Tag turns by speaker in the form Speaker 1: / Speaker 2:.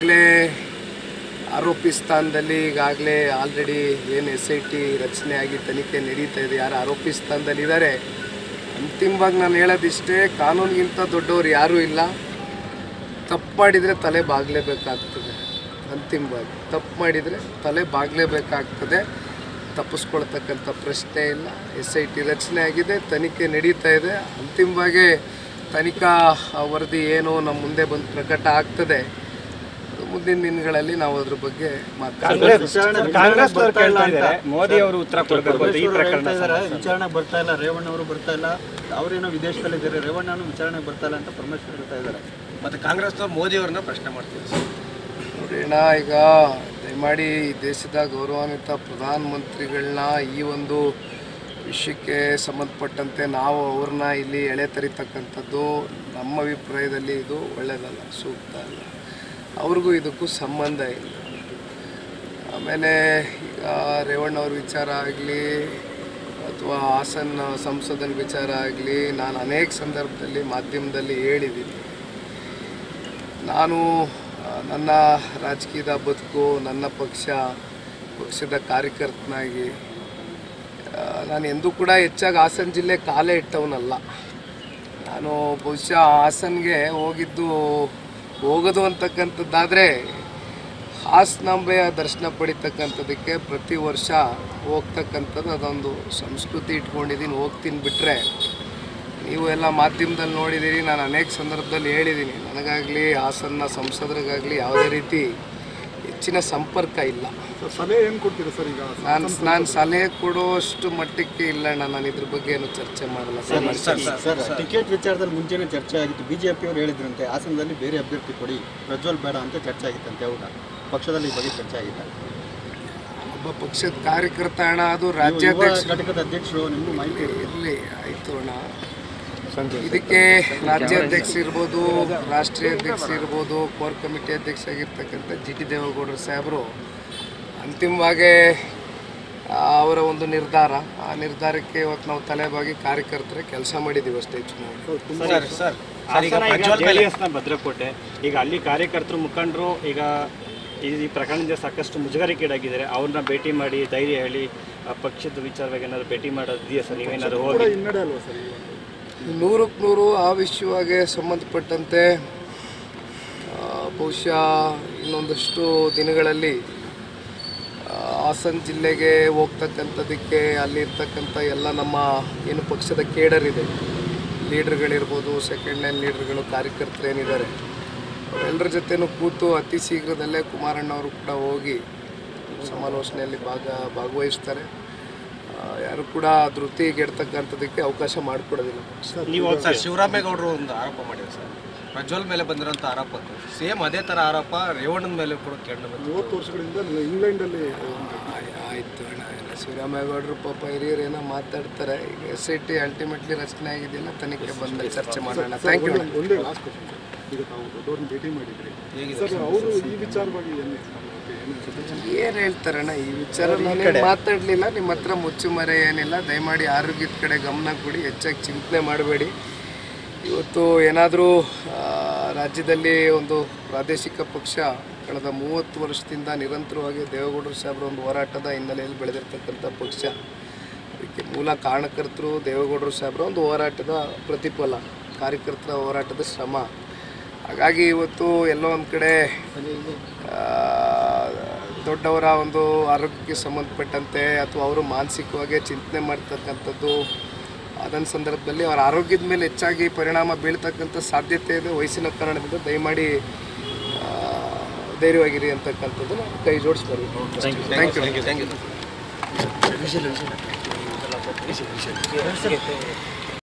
Speaker 1: ಈಗಾಗಲೇ ಆರೋಪಿ ಸ್ಥಾನದಲ್ಲಿ ಈಗಾಗಲೇ ಆಲ್ರೆಡಿ ಏನು ಎಸ್ ಐ ಟಿ ರಚನೆ ಆಗಿ ತನಿಖೆ ನಡೀತಾ ಇದೆ. ಯಾರು ಆರೋಪಿ ಸ್ಥಾನದಲ್ಲಿ ಇದ್ದಾರೆ ಅಂತಿಮವಾಗಿ ನಾನು ಹೇಳೋದಿಷ್ಟೇ, ಕಾನೂನಿಗಿಂತ ದೊಡ್ಡವರು ಯಾರೂ ಇಲ್ಲ. ತಪ್ಪು ಮಾಡಿದರೆ ತಲೆ ಬಾಗಲೇಬೇಕಾಗ್ತದೆ. ಅಂತಿಮವಾಗಿ ತಪ್ಪು ಮಾಡಿದರೆ ತಲೆ ಬಾಗಲೇಬೇಕಾಗ್ತದೆ. ತಪ್ಪಿಸ್ಕೊಳ್ತಕ್ಕಂಥ ಪ್ರಶ್ನೆ ಇಲ್ಲ. ಎಸ್ ಐ ಟಿ ರಚನೆ ಆಗಿದೆ, ತನಿಖೆ ನಡೀತಾ ಇದೆ. ಅಂತಿಮವಾಗಿ ತನಿಖಾ ವರದಿ ಏನು ನಮ್ಮ ಮುಂದೆ ಬಂದು ಪ್ರಕಟ ಆಗ್ತದೆ. ಮುಂದಿನ ದಿನಗಳಲ್ಲಿ ನಾವು ಅದ್ರ ಬಗ್ಗೆ
Speaker 2: ಕಾಂಗ್ರೆಸ್ ಮೋದಿ ಅವರು ಉತ್ತರ ಕೊಡಬೇಕು ಅಂತ ಈ ಪ್ರಕರಣ
Speaker 3: ವಿಚಾರಣೆ ಬರ್ತಾ ಇಲ್ಲ ರೇವಣ್ಣ ಅವರು ಬರ್ತಾ ಇಲ್ಲ ಅವರೇನೋ ವಿದೇಶದಲ್ಲಿ ಇದ್ದಾರೆ ರೇವಣ್ಣನು ವಿಚಾರಣೆ ಬರ್ತಾ ಇಲ್ಲ ಅಂತ ಪರಮೇಶ್ವರ್ ಹೇಳ್ತಾ ಇದ್ದಾರೆ.
Speaker 4: ಕಾಂಗ್ರೆಸ್ ಮೋದಿ ಅವ್ರನ್ನ ಪ್ರಶ್ನೆ ಮಾಡ್ತೀವಿ
Speaker 1: ನೋಡೋಣ ಈಗ ದಯಮಾಡಿ ಈ ದೇಶದ ಗೌರವಾನ್ವಿತ ಪ್ರಧಾನಮಂತ್ರಿಗಳನ್ನ ಈ ಒಂದು ವಿಷಯಕ್ಕೆ ಸಂಬಂಧಪಟ್ಟಂತೆ ನಾವು ಅವ್ರನ್ನ ಇಲ್ಲಿ ಎಳೆ ತರಿತಕ್ಕಂಥದ್ದು ನಮ್ಮ ಅಭಿಪ್ರಾಯದಲ್ಲಿ ಇದು ಒಳ್ಳೆಯದಲ್ಲ ಸೂಕ್ತ ಅಲ್ಲ. ಅವ್ರಿಗೂ ಇದಕ್ಕೂ ಸಂಬಂಧ ಇಲ್ಲ. ಆಮೇಲೆ ಈಗ ರೇವಣ್ಣ ಅವ್ರ ವಿಚಾರ ಆಗಲಿ, ಅಥವಾ ಹಾಸನ ಸಂಸದನ ವಿಚಾರ ಆಗಲಿ, ನಾನು ಅನೇಕ ಸಂದರ್ಭದಲ್ಲಿ ಮಾಧ್ಯಮದಲ್ಲಿ ಹೇಳಿದ್ದೀನಿ. ನಾನು ನನ್ನ ರಾಜಕೀಯದ ಬದುಕು, ನನ್ನ ಪಕ್ಷ, ಪಕ್ಷದ ಕಾರ್ಯಕರ್ತನಾಗಿ ನಾನು ಎಂದೂ ಕೂಡ ಹೆಚ್ಚಾಗಿ ಹಾಸನ ಜಿಲ್ಲೆ ಕಾಲೇ ಇಟ್ಟವನಲ್ಲ. ನಾನು ಬಹುಶಃ ಹಾಸನ್ಗೆ ಹೋಗಿದ್ದು ಹೋಗೋದು ಅಂತಕ್ಕಂಥದ್ದಾದರೆ ಹಾಸನಾಂಬೆಯ ದರ್ಶನ ಪಡಿತಕ್ಕಂಥದ್ದಕ್ಕೆ ಪ್ರತಿ ವರ್ಷ ಹೋಗ್ತಕ್ಕಂಥದ್ದು ಅದೊಂದು ಸಂಸ್ಕೃತಿ ಇಟ್ಕೊಂಡಿದ್ದೀನಿ, ಹೋಗ್ತೀನಿ ಬಿಟ್ಟರೆ ನೀವು ಎಲ್ಲ ಮಾಧ್ಯಮದಲ್ಲಿ ನೋಡಿದ್ದೀರಿ, ನಾನು ಅನೇಕ ಸಂದರ್ಭದಲ್ಲಿ ಹೇಳಿದ್ದೀನಿ, ನನಗಾಗಲಿ ಹಾಸನ್ನ ಸಂಸದರಿಗಾಗಲಿ ಯಾವುದೇ ರೀತಿ ಹೆಚ್ಚಿನ ಸಂಪರ್ಕ ಇಲ್ಲ.
Speaker 5: ಸಲಹೆ ಏನು ಕೊಡ್ತೀರಾ ಸರ್ ಈಗ?
Speaker 1: ನಾನು ನಾನು ಸಲಹೆ ಕೊಡುವಷ್ಟು ಮಟ್ಟಕ್ಕೆ ಇಲ್ಲ ಅಣ್ಣ ನಾನು ಇದ್ರ ಬಗ್ಗೆ ಏನು ಚರ್ಚೆ ಮಾಡಲ್ಲ ಸರ್.
Speaker 3: ಸರ್ ಟಿಕೆಟ್ ವಿಚಾರದಲ್ಲಿ ಮುಂಚೆನೇ ಚರ್ಚೆ ಆಗಿತ್ತು. ಬಿಜೆಪಿ ಅವರು ಹೇಳಿದ್ರಂತೆ ಹಾಸನದಲ್ಲಿ ಬೇರೆ ಅಭ್ಯರ್ಥಿ ಕೊಡಿ ಪ್ರಜ್ವಲ್ ಬೇಡ ಅಂತ ಚರ್ಚೆ ಆಗಿತ್ತಂತೆ ಹೌದಾ? ಪಕ್ಷದಲ್ಲಿ ಈ ಬಗ್ಗೆ ಚರ್ಚೆ ಆಗಿತ್ತು
Speaker 1: ಒಬ್ಬ ಪಕ್ಷದ ಕಾರ್ಯಕರ್ತ ಅಣ್ಣ ಅದು
Speaker 3: ರಾಜ್ಯ
Speaker 1: ರಾಜ್ಯಾಧ್ಯಕ್ಷ
Speaker 3: ಘಟಕದ ಅಧ್ಯಕ್ಷರು ನಿಮ್ಮ ಮಾಹಿತಿ.
Speaker 1: ಇರಲಿ ಆಯಿತು ಅಣ್ಣ. ಇದಕ್ಕೆ ರಾಜ್ಯಾಧ್ಯಕ್ಷ ಇರ್ಬೋದು ರಾಷ್ಟ್ರೀಯ ಅಧ್ಯಕ್ಷ ಇರ್ಬೋದು ಕೋರ್ ಕಮಿಟಿ ಅಧ್ಯಕ್ಷ ಆಗಿರ್ತಕ್ಕಂಥ ಜಿ ಟಿ ದೇವೇಗೌಡರು ಸಾಹೇಬರು ಅಂತಿಮವಾಗಿ ಅವರ ಒಂದು ನಿರ್ಧಾರ. ಆ ನಿರ್ಧಾರಕ್ಕೆ ಇವತ್ತು ನಾವು ತಲೆಬಾಗಿ ಕಾರ್ಯಕರ್ತರೆ ಕೆಲಸ ಮಾಡಿದ್ದೀವಿ ಅಷ್ಟೇ ಚುನಾವಣೆ.
Speaker 4: ಸರ್ ಸರ್
Speaker 2: ಈಗ ಜೆಡಿಎಸ್ನ ಭದ್ರಕೋಟೆ ಈಗ ಅಲ್ಲಿ ಕಾರ್ಯಕರ್ತರು ಮುಖಂಡರು ಈಗ ಈ ಈ ಪ್ರಕರಣದಿಂದ ಸಾಕಷ್ಟು ಮುಜುಗರಿಕೀಡಾಗಿದ್ದಾರೆ ಅವ್ರನ್ನ ಭೇಟಿ ಮಾಡಿ ಧೈರ್ಯ ಹೇಳಿ ಆ ಪಕ್ಷದ ವಿಚಾರವಾಗಿ ಏನಾದ್ರು ಭೇಟಿ ಮಾಡೋದಿದೆಯಾ ಸರ್? ನೀವೇನಾದ್ರು ಹೋಗಿ?
Speaker 1: ನೂರಕ್ಕೆ ನೂರು ಆ ವಿಷಯವಾಗಿ ಸಂಬಂಧಪಟ್ಟಂತೆ ಆ, ಬಹುಶಃ ಇನ್ನೊಂದಷ್ಟು ದಿನಗಳಲ್ಲಿ ಹಾಸನ ಜಿಲ್ಲೆಗೆ ಹೋಗ್ತಕ್ಕಂಥದ್ದಕ್ಕೆ ಅಲ್ಲಿರ್ತಕ್ಕಂಥ ಎಲ್ಲ ನಮ್ಮ ಏನು ಪಕ್ಷದ ಕೇಡರ್ ಇದೆ ಲೀಡ್ರ್ಗಳಿರ್ಬೋದು ಸೆಕೆಂಡ್ ಲೈನ್ ಲೀಡ್ರ್ಗಳು ಕಾರ್ಯಕರ್ತರು ಏನಿದ್ದಾರೆ. ಅವರೆಲ್ಲರ ಜೊತೆನೂ ಕೂತು ಅತಿ ಶೀಘ್ರದಲ್ಲೇ ಕುಮಾರಣ್ಣವರು ಕೂಡ ಹೋಗಿ ಸಮಾಲೋಚನೆಯಲ್ಲಿ ಭಾಗ ಭಾಗವಹಿಸ್ತಾರೆ. ಯಾರು ಕೂಡ ಧೃತಿಗೆಡ್ತಕ್ಕಂಥದಕ್ಕೆ ಅವಕಾಶ ಮಾಡಿಕೊಡೋದಿಲ್ಲ.
Speaker 2: ನೀವು
Speaker 4: ಸರ್ ಶಿವರಾಮೇಗೌಡರು ಒಂದು ಆರೋಪ ಮಾಡಿದ್ರು ಸರ್. ಪ್ರಜ್ವಲ್ ಮೇಲೆ ಬಂದಿರೋಂಥ ಆರೋಪ ಸೇಮ್ ಅದೇ ಥರ ಆರೋಪ ರೇವಣ್ಣನ ಮೇಲೆ ಕೂಡ ಕೇಳಿ ಬಂತು
Speaker 5: ಮೂವತ್ತು ವರ್ಷಗಳಿಂದ ಇಂಗ್ಲೆಂಡಲ್ಲಿ
Speaker 1: ಆಯ್ತು ಅಣ್ಣ ಎಲ್ಲ ಶಿವರಾಮೇಗೌಡರು ಪಾಪ ಹಿರಿಯರು ಏನೋ ಮಾತಾಡ್ತಾರೆ. ಈಗ ಎಸ್ ಐ ಟಿ ಅಲ್ಟಿಮೇಟ್ಲಿ ರಚನೆ ಆಗಿದೆಯಲ್ಲ ತನಿಖೆ ಬಂದ ಚರ್ಚೆ ಮಾಡೋಣ. ಥ್ಯಾಂಕ್ ಯು
Speaker 5: ಒಂದೇ- ಲಾಸ್ಟ್ ಕ್ವಶನ್ ಈಗ ತಾವು ದೊಡ್ಡವ್ರನ್ನ ಭೇಟಿ ಮಾಡಿದ್ರಿ. ಸರ್ ಅವರು ಈ ವಿಚಾರವಾಗಿ ಏನು
Speaker 1: ಹೇಳ್ತಾರಣ್ಣ ಈ ವಿಚಾರ ನಾನು ಮಾತಾಡಲಿಲ್ಲ ನಿಮ್ಮ ಹತ್ರ ಮುಚ್ಚುಮರೆ ಏನಿಲ್ಲ. ದಯಮಾಡಿ ಆರೋಗ್ಯದ ಕಡೆ ಗಮನ ಕೊಡಿ ಹೆಚ್ಚಾಗಿ ಚಿಂತನೆ ಮಾಡಬೇಡಿ. ಇವತ್ತು ಏನಾದರೂ ರಾಜ್ಯದಲ್ಲಿ ಒಂದು ಪ್ರಾದೇಶಿಕ ಪಕ್ಷ ಕಳೆದ ಮೂವತ್ತು ವರ್ಷದಿಂದ ನಿರಂತರವಾಗಿ ದೇವೇಗೌಡರು ಸಾಹೇಬ್ರ ಒಂದು ಹೋರಾಟದ ಹಿನ್ನೆಲೆಯಲ್ಲಿ ಬೆಳೆದಿರ್ತಕ್ಕಂಥ ಪಕ್ಷ. ಅದಕ್ಕೆ ಮೂಲ ಕಾರಣಕರ್ತರು ದೇವೇಗೌಡರು ಸಾಹೇಬ್ರ ಒಂದು ಹೋರಾಟದ ಪ್ರತಿಫಲ, ಕಾರ್ಯಕರ್ತರ ಹೋರಾಟದ ಶ್ರಮ. ಹಾಗಾಗಿ ಇವತ್ತು ಎಲ್ಲೋ ಒಂದು ಕಡೆ ದೊಡ್ಡವರ ಒಂದು ಆರೋಗ್ಯಕ್ಕೆ ಸಂಬಂಧಪಟ್ಟಂತೆ ಅಥವಾ ಅವರು ಮಾನಸಿಕವಾಗಿ ಚಿಂತನೆ ಮಾಡ್ತಕ್ಕಂಥದ್ದು ಅದನ್ನ ಸಂದರ್ಭದಲ್ಲಿ ಅವರ ಆರೋಗ್ಯದ ಮೇಲೆ ಹೆಚ್ಚಾಗಿ ಪರಿಣಾಮ ಬೀಳ್ತಕ್ಕಂಥ ಸಾಧ್ಯತೆ ಇದೆ ವಯಸ್ಸಿನ ಕಾರಣದಿಂದ. ದಯಮಾಡಿ ಧೈರ್ಯವಾಗಿರಿ ಅಂತಕ್ಕಂಥದ್ದನ್ನು ಕೈ ಜೋಡಿಸ್ಬಾರ್ದು ಥ್ಯಾಂಕ್ ಯು
Speaker 4: ಥ್ಯಾಂಕ್ ಯು